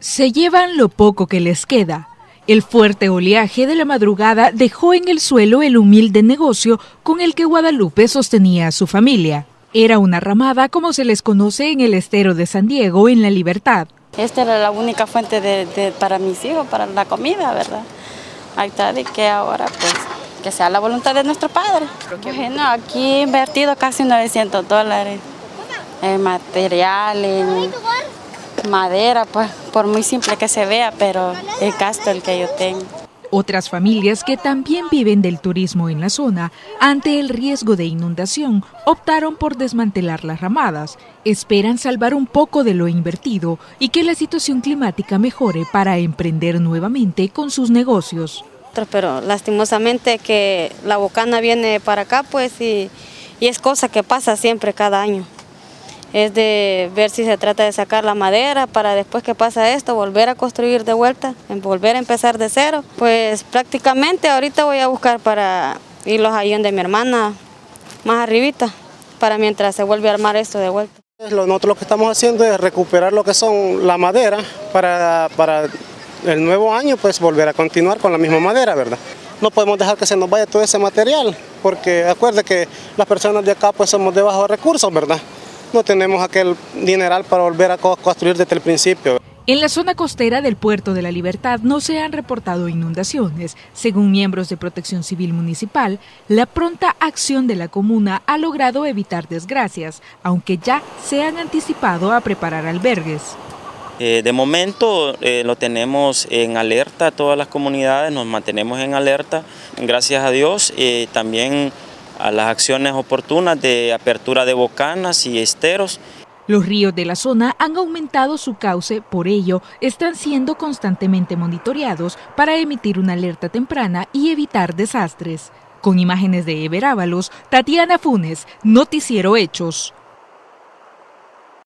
Se llevan lo poco que les queda. El fuerte oleaje de la madrugada dejó en el suelo el humilde negocio con el que Guadalupe sostenía a su familia. Era una ramada como se les conoce en el estero de San Diego, en La Libertad. Esta era la única fuente de, para mis hijos, para la comida, ¿verdad? Ahí está, de que ahora pues que sea la voluntad de nuestro Padre. Aquí he invertido casi 900 dólares en material, en madera, pues por muy simple que se vea, pero el gasto el que yo tengo. Otras familias que también viven del turismo en la zona, ante el riesgo de inundación, optaron por desmantelar las ramadas. Esperan salvar un poco de lo invertido y que la situación climática mejore para emprender nuevamente con sus negocios. Pero lastimosamente que la bocana viene para acá, pues, y, y es cosa que pasa siempre cada año es de ver si se trata de sacar la madera para después que pasa esto, volver a construir de vuelta, volver a empezar de cero. Pues prácticamente ahorita voy a buscar para irlos ahí donde mi hermana, más arribita, para mientras se vuelve a armar esto de vuelta. Nosotros lo que estamos haciendo es recuperar lo que son la madera para, para el nuevo año, pues volver a continuar con la misma madera, ¿verdad? No podemos dejar que se nos vaya todo ese material, porque acuerde que las personas de acá pues somos de bajos recursos, ¿verdad? No tenemos aquel dineral para volver a construir desde el principio. En la zona costera del puerto de la Libertad no se han reportado inundaciones. Según miembros de Protección Civil Municipal, la pronta acción de la comuna ha logrado evitar desgracias, aunque ya se han anticipado a preparar albergues. Eh, de momento eh, lo tenemos en alerta todas las comunidades, nos mantenemos en alerta, gracias a Dios. Eh, también a las acciones oportunas de apertura de bocanas y esteros. Los ríos de la zona han aumentado su cauce, por ello están siendo constantemente monitoreados para emitir una alerta temprana y evitar desastres. Con imágenes de Ever Ábalos, Tatiana Funes, Noticiero Hechos.